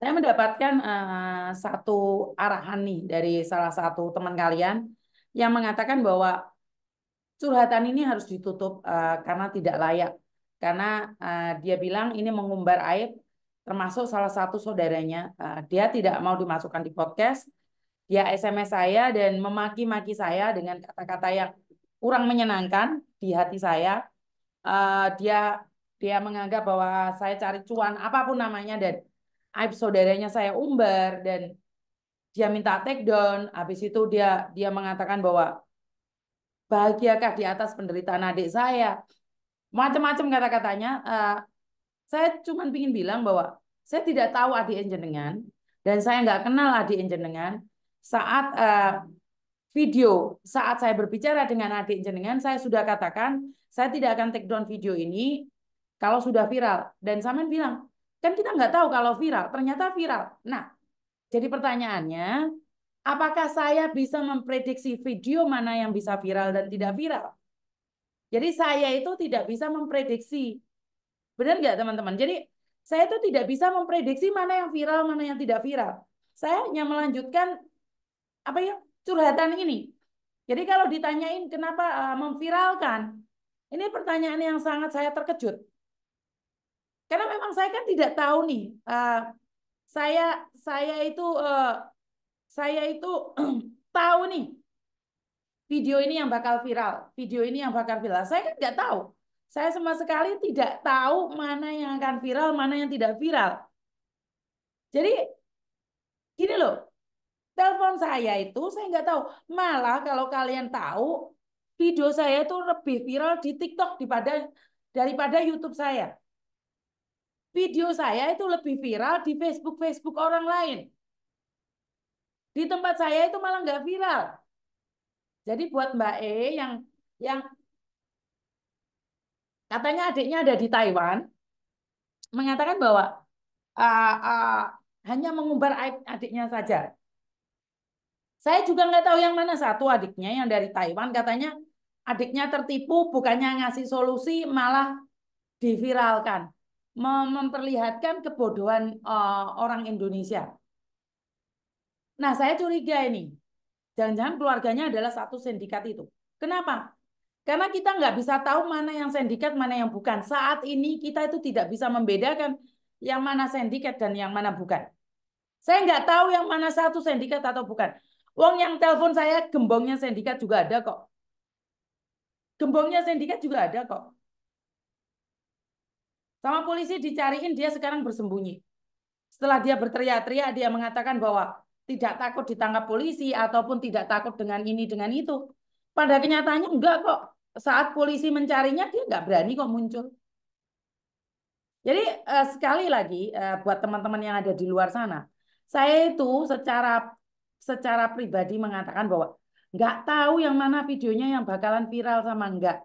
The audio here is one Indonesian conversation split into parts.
Saya mendapatkan uh, satu arahan nih dari salah satu teman kalian yang mengatakan bahwa curhatan ini harus ditutup uh, karena tidak layak. Karena uh, dia bilang ini mengumbar aib termasuk salah satu saudaranya. Uh, dia tidak mau dimasukkan di podcast. Dia SMS saya dan memaki-maki saya dengan kata-kata yang kurang menyenangkan di hati saya. Uh, dia dia menganggap bahwa saya cari cuan apa pun namanya dan aib saudaranya saya umbar dan dia minta take down. Habis itu dia dia mengatakan bahwa bahagiakah di atas penderitaan adik saya. Macam-macam kata-katanya. Uh, saya cuma ingin bilang bahwa saya tidak tahu adik jenengan dan saya nggak kenal adik jenengan saat uh, video saat saya berbicara dengan adik jenengan saya sudah katakan saya tidak akan take down video ini kalau sudah viral dan Samen bilang Kan kita nggak tahu kalau viral, ternyata viral. Nah, jadi pertanyaannya, apakah saya bisa memprediksi video mana yang bisa viral dan tidak viral? Jadi saya itu tidak bisa memprediksi. Benar nggak teman-teman? Jadi saya itu tidak bisa memprediksi mana yang viral, mana yang tidak viral. Saya hanya melanjutkan apa ya curhatan ini. Jadi kalau ditanyain kenapa uh, memviralkan, ini pertanyaan yang sangat saya terkejut. Karena memang saya kan tidak tahu nih. Uh, saya saya itu uh, saya itu tahu nih video ini yang bakal viral, video ini yang bakal viral. Saya kan nggak tahu. Saya sama sekali tidak tahu mana yang akan viral, mana yang tidak viral. Jadi gini loh, telepon saya itu saya nggak tahu. Malah kalau kalian tahu, video saya itu lebih viral di TikTok daripada daripada YouTube saya video saya itu lebih viral di Facebook Facebook orang lain. Di tempat saya itu malah nggak viral. Jadi buat Mbak E yang yang katanya adiknya ada di Taiwan, mengatakan bahwa uh, uh, hanya mengumbar adiknya saja. Saya juga nggak tahu yang mana satu adiknya yang dari Taiwan katanya adiknya tertipu bukannya ngasih solusi malah diviralkan memperlihatkan kebodohan uh, orang Indonesia. Nah, saya curiga ini. Jangan-jangan keluarganya adalah satu sindikat itu. Kenapa? Karena kita nggak bisa tahu mana yang sindikat, mana yang bukan. Saat ini kita itu tidak bisa membedakan yang mana sindikat dan yang mana bukan. Saya nggak tahu yang mana satu sindikat atau bukan. Wong yang telepon saya gembongnya sindikat juga ada kok. Gembongnya sindikat juga ada kok. Sama polisi dicariin dia sekarang bersembunyi. Setelah dia berteriak-teriak dia mengatakan bahwa tidak takut ditangkap polisi ataupun tidak takut dengan ini dengan itu. Pada kenyataannya enggak kok. Saat polisi mencarinya dia enggak berani kok muncul. Jadi eh, sekali lagi eh, buat teman-teman yang ada di luar sana, saya itu secara secara pribadi mengatakan bahwa nggak tahu yang mana videonya yang bakalan viral sama enggak.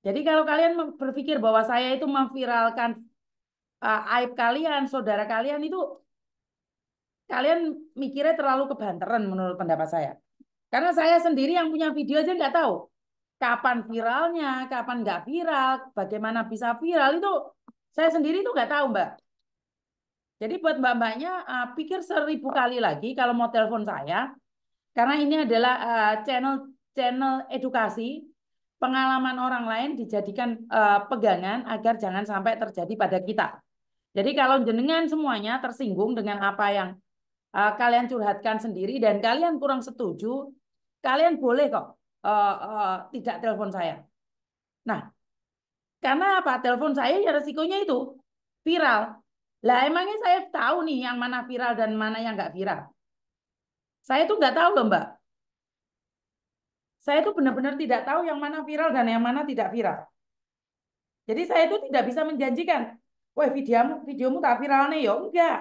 Jadi kalau kalian berpikir bahwa saya itu memviralkan uh, aib kalian, saudara kalian itu kalian mikirnya terlalu kebanteran menurut pendapat saya. Karena saya sendiri yang punya video aja nggak tahu kapan viralnya, kapan nggak viral, bagaimana bisa viral itu saya sendiri itu nggak tahu mbak. Jadi buat mbak-mbaknya uh, pikir seribu kali lagi kalau mau telepon saya, karena ini adalah uh, channel channel edukasi pengalaman orang lain dijadikan uh, pegangan agar jangan sampai terjadi pada kita. Jadi kalau jenengan semuanya tersinggung dengan apa yang uh, kalian curhatkan sendiri dan kalian kurang setuju, kalian boleh kok uh, uh, tidak telepon saya. Nah, karena apa? Telepon saya ya resikonya itu viral. Lah emangnya saya tahu nih yang mana viral dan mana yang nggak viral. Saya tuh nggak tahu loh mbak. Saya itu benar-benar tidak tahu yang mana viral dan yang mana tidak viral. Jadi saya itu tidak bisa menjanjikan, wah videomu videomu tak viral nih yo, enggak.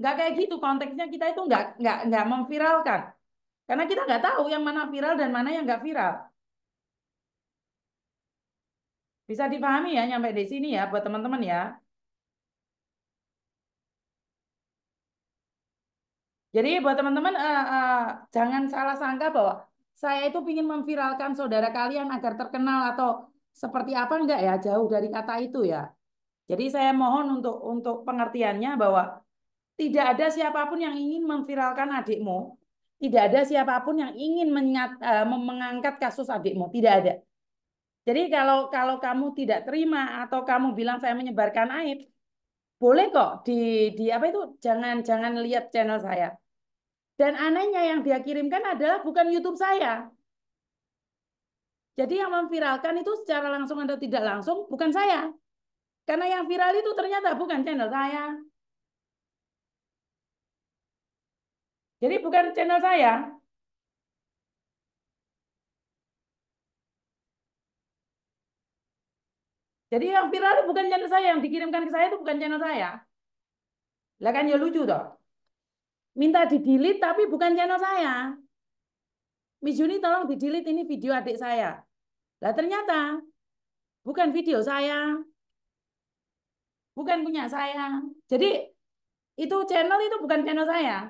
Enggak kayak gitu konteksnya kita itu enggak enggak enggak memviralkan. Karena kita enggak tahu yang mana viral dan mana yang enggak viral. Bisa dipahami ya nyampe di sini ya buat teman-teman ya. Jadi buat teman-teman uh, uh, jangan salah sangka bahwa saya itu ingin memviralkan saudara kalian agar terkenal atau seperti apa enggak ya jauh dari kata itu ya. Jadi saya mohon untuk untuk pengertiannya bahwa Tidak ada siapa pun yang ingin memviralkan adikmu. Tidak ada siapa pun yang ingin menyat, uh, mengangkat kasus adikmu. Tidak ada. Jadi kalau kalau kamu tidak terima atau kamu bilang saya menyebarkan aib, boleh kok di di apa itu jangan jangan lihat channel saya. Dan anehnya yang dia kirimkan adalah bukan YouTube saya. Jadi yang memviralkan itu secara langsung atau tidak langsung bukan saya. Karena yang viral itu ternyata bukan channel saya. Jadi bukan channel saya. Jadi yang viral itu bukan channel saya, yang dikirimkan ke saya itu bukan channel saya. Lah kan ya lucu toh. Minta di delete tapi bukan channel saya. Mijuni tolong di delete ini video adik saya. Lah ternyata bukan video saya. Bukan punya saya. Jadi itu channel itu bukan channel saya.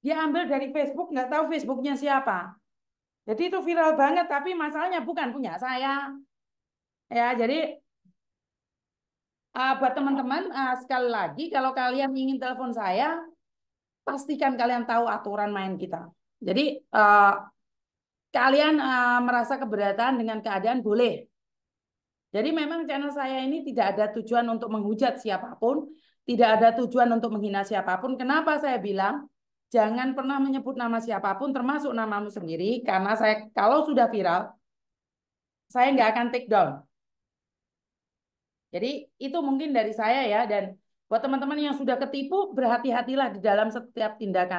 Dia ambil dari Facebook, nggak tahu Facebooknya siapa. Jadi itu viral banget, tapi masalahnya bukan punya saya. Ya, jadi uh, buat teman-teman uh, sekali lagi, kalau kalian ingin telepon saya, pastikan kalian tahu aturan main kita. Jadi uh, kalian uh, merasa keberatan dengan keadaan boleh. Jadi memang channel saya ini tidak ada tujuan untuk menghujat siapa pun, tidak ada tujuan untuk menghina siapa pun. Kenapa saya bilang jangan pernah menyebut nama siapa pun, termasuk namamu sendiri, karena saya kalau sudah viral, saya nggak akan take down. Jadi itu mungkin dari saya ya, dan buat teman-teman yang sudah ketipu, berhati-hatilah di dalam setiap tindakan.